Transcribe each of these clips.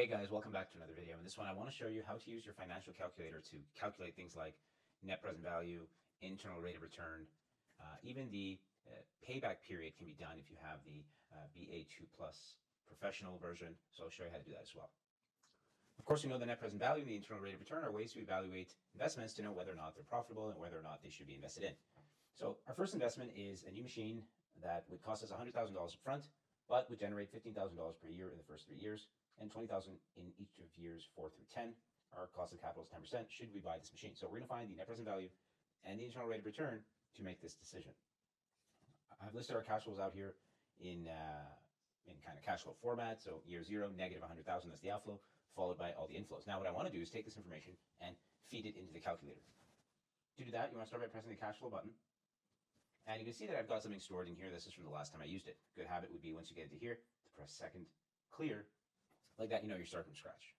Hey guys, welcome back to another video. In this one, I want to show you how to use your financial calculator to calculate things like net present value, internal rate of return, uh, even the uh, payback period can be done if you have the uh, BA II Plus professional version. So I'll show you how to do that as well. Of course, we know the net present value and the internal rate of return are ways to evaluate investments to know whether or not they're profitable and whether or not they should be invested in. So our first investment is a new machine that would cost us $100,000 upfront, but would generate $15,000 per year in the first three years and 20,000 in each of years four through 10. Our cost of capital is 10%. Should we buy this machine? So we're going to find the net present value and the internal rate of return to make this decision. I've listed our cash flows out here in uh, in kind of cash flow format. So year zero, negative 100,000, that's the outflow, followed by all the inflows. Now what I want to do is take this information and feed it into the calculator. To do that, you want to start by pressing the cash flow button. And you can see that I've got something stored in here. This is from the last time I used it. Good habit would be once you get into here to press second clear. Like that, you know you're starting from scratch.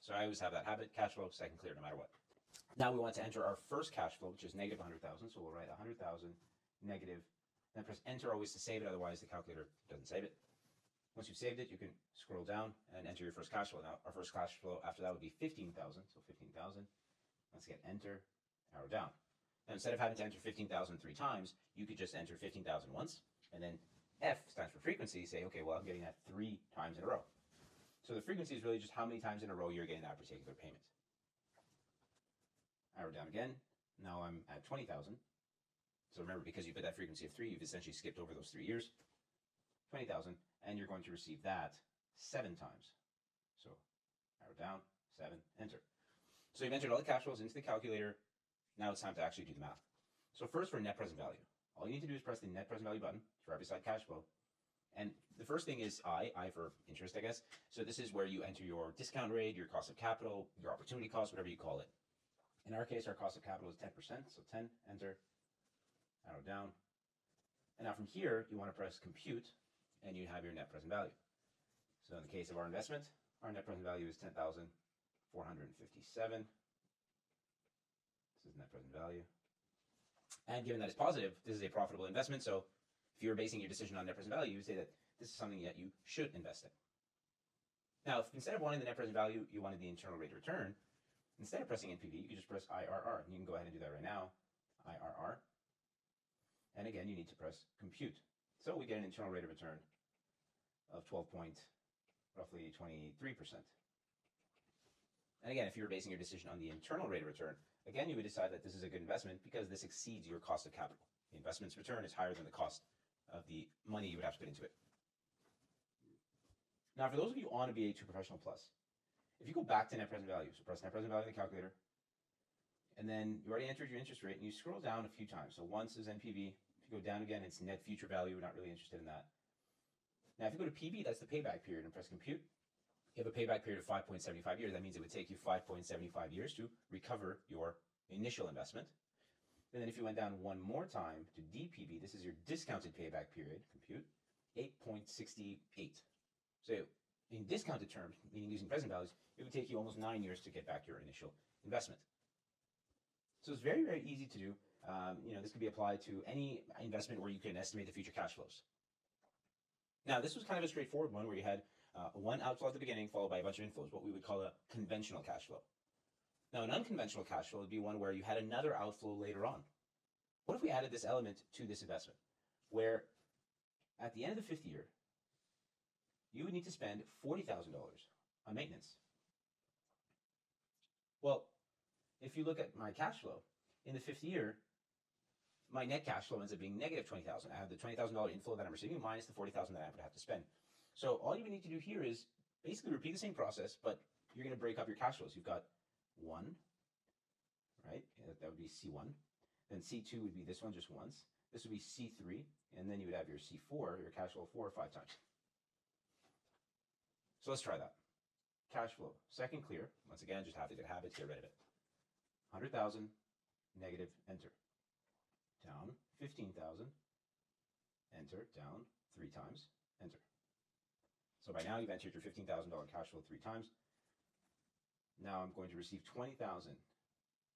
So I always have that habit, cash flow, second clear, no matter what. Now we want to enter our first cash flow, which is negative 100,000. So we'll write 100,000 negative, then press enter always to save it. Otherwise the calculator doesn't save it. Once you've saved it, you can scroll down and enter your first cash flow. Now our first cash flow after that would be 15,000. So 15,000. Let's get enter, arrow down. Now, instead of having to enter 15,000 three times, you could just enter 15,000 once, and then F stands for frequency. Say, okay, well, I'm getting that three times in a row. So the frequency is really just how many times in a row you're getting that particular payment. Arrow down again. Now I'm at 20,000. So remember, because you put that frequency of three, you've essentially skipped over those three years. 20,000, and you're going to receive that seven times. So arrow down, seven, enter. So you've entered all the cash flows into the calculator. Now it's time to actually do the math. So first for net present value, all you need to do is press the net present value button. It's right beside cash flow. And the first thing is I, I for interest, I guess. So this is where you enter your discount rate, your cost of capital, your opportunity cost, whatever you call it. In our case, our cost of capital is 10%. So 10, enter, arrow down. And now from here, you want to press compute and you have your net present value. So in the case of our investment, our net present value is 10,457. This is net present value. And given that it's positive, this is a profitable investment. So if you're basing your decision on net present value, you would say that this is something that you should invest in. Now, if instead of wanting the net present value, you wanted the internal rate of return, instead of pressing NPV, you could just press IRR. And you can go ahead and do that right now. IRR. And again, you need to press compute. So we get an internal rate of return of 12 point, roughly 23%. And again, if you were basing your decision on the internal rate of return, again, you would decide that this is a good investment because this exceeds your cost of capital. The investment's return is higher than the cost of the money you would have to put into it. Now, for those of you on a BA II Professional Plus, if you go back to net present value, so press net present value in the calculator, and then you already entered your interest rate, and you scroll down a few times. So once is NPV. If you go down again, it's net future value. We're not really interested in that. Now, if you go to PB, that's the payback period, and press compute, you have a payback period of 5.75 years. That means it would take you 5.75 years to recover your initial investment. And then if you went down one more time to DPB, this is your discounted payback period, compute, 8.68. So in discounted terms, meaning using present values, it would take you almost nine years to get back your initial investment. So it's very, very easy to do. Um, you know, this could be applied to any investment where you can estimate the future cash flows. Now, this was kind of a straightforward one where you had uh, one outflow at the beginning followed by a bunch of inflows, what we would call a conventional cash flow. Now, an unconventional cash flow would be one where you had another outflow later on. What if we added this element to this investment, where at the end of the fifth year, you would need to spend $40,000 on maintenance? Well, if you look at my cash flow, in the fifth year, my net cash flow ends up being negative 20,000. I have the $20,000 inflow that I'm receiving minus the 40,000 that I would have to spend. So all you need to do here is basically repeat the same process, but you're going to break up your cash flows. You've got one, right? Uh, that would be C1. Then C2 would be this one just once. This would be C3, and then you would have your C4, your cash flow four or five times. So let's try that. Cash flow, second clear. Once again, just have to get habits, get rid of it. 100,000, negative, enter. Down, 15,000, enter, down, three times, enter. So by now you've entered your $15,000 cash flow three times. Now I'm going to receive 20,000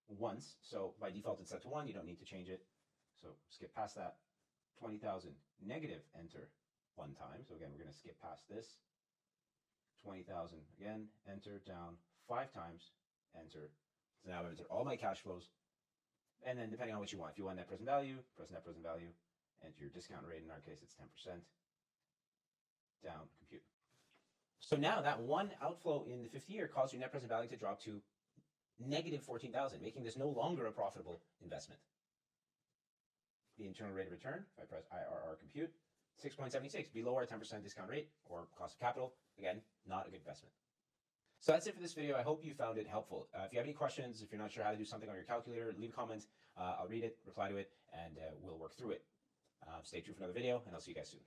once. So by default it's set to one. You don't need to change it. So skip past that. 20,000 negative enter one time. So again, we're going to skip past this. 20,000. Again, enter, down, five times, enter. So now I've entered all my cash flows. And then depending on what you want, if you want net present value, press net present value, enter your discount rate. In our case, it's 10%. Down, compute. So now that one outflow in the fifth year caused your net present value to drop to negative 14,000, making this no longer a profitable investment. The internal rate of return, if I press IRR compute, 6.76, below our 10% discount rate or cost of capital. Again, not a good investment. So that's it for this video. I hope you found it helpful. Uh, if you have any questions, if you're not sure how to do something on your calculator, leave a comment. Uh, I'll read it, reply to it, and uh, we'll work through it. Uh, stay tuned for another video, and I'll see you guys soon.